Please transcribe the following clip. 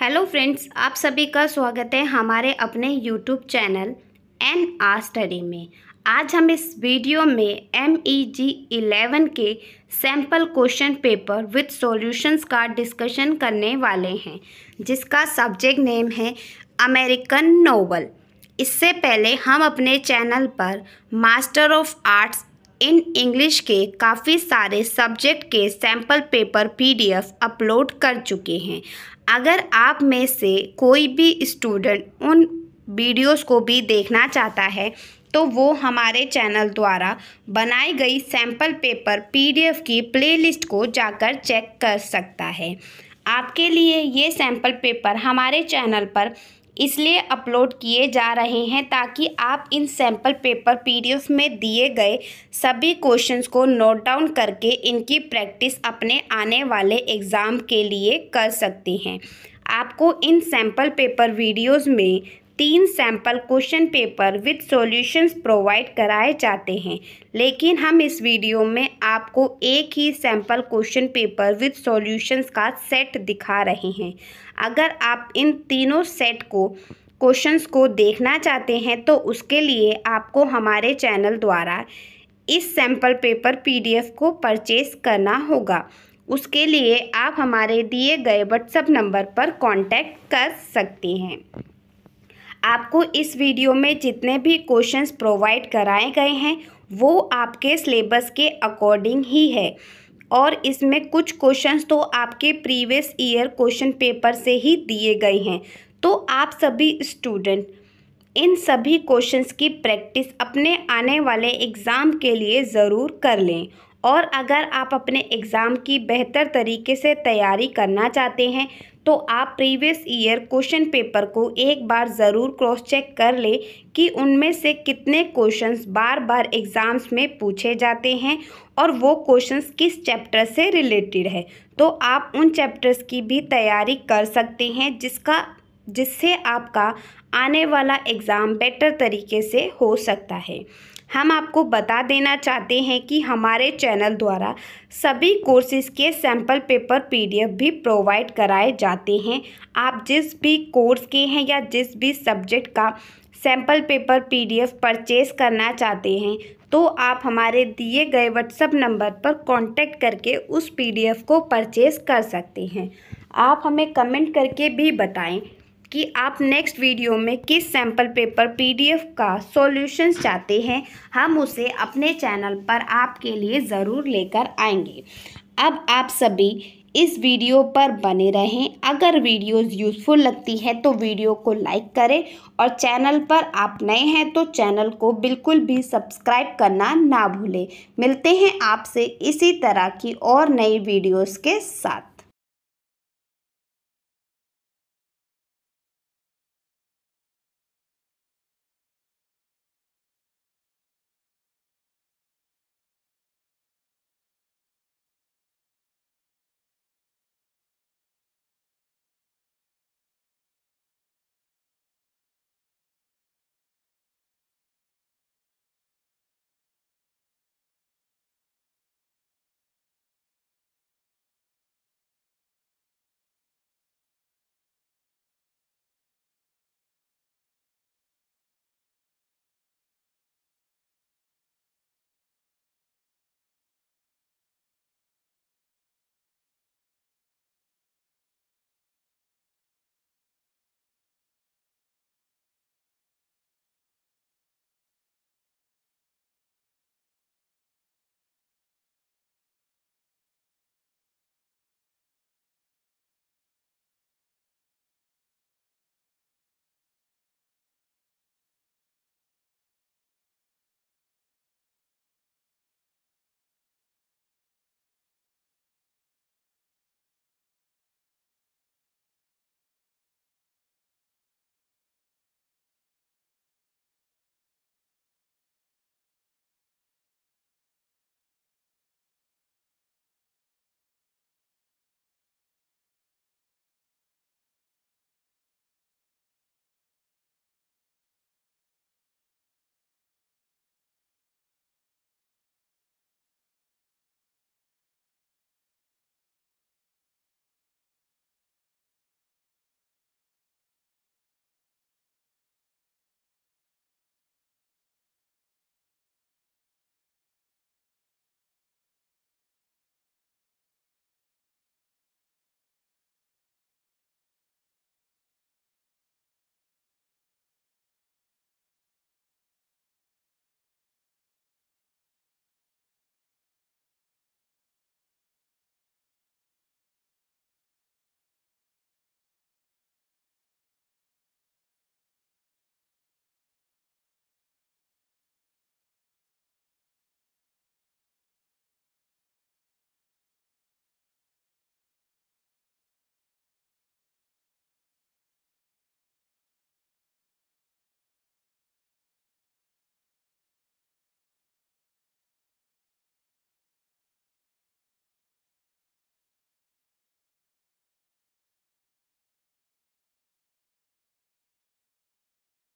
Hello friends, आप सभी का स्वागत है हमारे अपने YouTube channel N R study में। आज हम इस वीडियो में एम ई जी इलेवन के sample question paper with solutions का डिस्कशन करने वाले हैं, जिसका सब्जेक्ट नेम है अमेरिकन नोबल इससे पहले हम अपने चैनल पर master of arts in English के काफ़ी सारे सब्जेक्ट के सैंपल पेपर पीडीएफ अपलोड कर चुके हैं। अगर आप में से कोई भी स्टूडेंट उन वीडियोस को भी देखना चाहता है तो वो हमारे चैनल द्वारा बनाई गई सैंपल पेपर पीडीएफ की प्लेलिस्ट को जाकर चेक कर सकता है। आपके लिए ये सैंपल पेपर हमारे चैनल पर इसलिए अपलोड किए जा रहे हैं ताकि आप इन सैंपल पेपर पीडीएफ में दिए गए सभी क्वेश्चंस को नोट डाउन करके इनकी प्रैक्टिस अपने आने वाले एग्ज़ाम के लिए कर सकते हैं। आपको इन सैंपल पेपर वीडियोस में तीन sample question paper with solutions provide कराए जाते हैं। लेकिन हम इस वीडियो में आपको एक ही sample question paper with solutions का सेट दिखा रहे हैं। अगर आप इन तीनों सेट को, क्वेश्चंस को देखना चाहते हैं तो उसके लिए आपको हमारे चैनल द्वारा इस सैंपल पेपर पीडीएफ को परचेस करना होगा। उसके लिए आप हमारे दिए गए व्हाट्सएप नंबर पर कांटेक्ट कर सकते हैं। आपको इस वीडियो में जितने भी क्वेश्चंस प्रोवाइड कराए गए हैं, वो आपके सिलेबस के अकॉर्डिंग ही है। और इसमें कुछ क्वेश्चंस तो आपके प्रीवियस ईयर क्वेश्चन पेपर से ही दिए गए हैं। तो आप सभी स्टूडेंट इन सभी क्वेश्चंस की प्रैक्टिस अपने आने वाले एग्ज़ाम के लिए ज़रूर कर लें। और अगर आप अपने एग्ज़ाम की बेहतर तरीके से तैयारी करना चाहते हैं तो आप प्रीवियस ईयर क्वेश्चन पेपर को एक बार ज़रूर क्रॉस चेक कर ले कि उनमें से कितने क्वेश्चंस बार बार एग्ज़ाम्स में पूछे जाते हैं और वो क्वेश्चंस किस चैप्टर से रिलेटेड है। तो आप उन चैप्टर्स की भी तैयारी कर सकते हैं, जिसका, जिससे आपका आने वाला एग्ज़ाम बेटर तरीके से हो सकता है। हम आपको बता देना चाहते हैं कि हमारे चैनल द्वारा सभी कोर्सेज के सैंपल पेपर पीडीएफ भी प्रोवाइड कराए जाते हैं। आप जिस भी कोर्स के हैं या जिस भी सब्जेक्ट का सैंपल पेपर पीडीएफ परचेज़ करना चाहते हैं तो आप हमारे दिए गए व्हाट्सएप नंबर पर कांटेक्ट करके उस पीडीएफ को परचेज़ कर सकते हैं। आप हमें कमेंट करके भी बताएँ कि आप नेक्स्ट वीडियो में किस सैंपल पेपर पीडीएफ का सॉल्यूशंस चाहते हैं, हम उसे अपने चैनल पर आपके लिए ज़रूर लेकर आएँगे। अब आप सभी इस वीडियो पर बने रहें। अगर वीडियोस यूज़फुल लगती है तो वीडियो को लाइक करें और चैनल पर आप नए हैं तो चैनल को बिल्कुल भी सब्सक्राइब करना ना भूलें। मिलते हैं आपसे इसी तरह की और नई वीडियोस के साथ।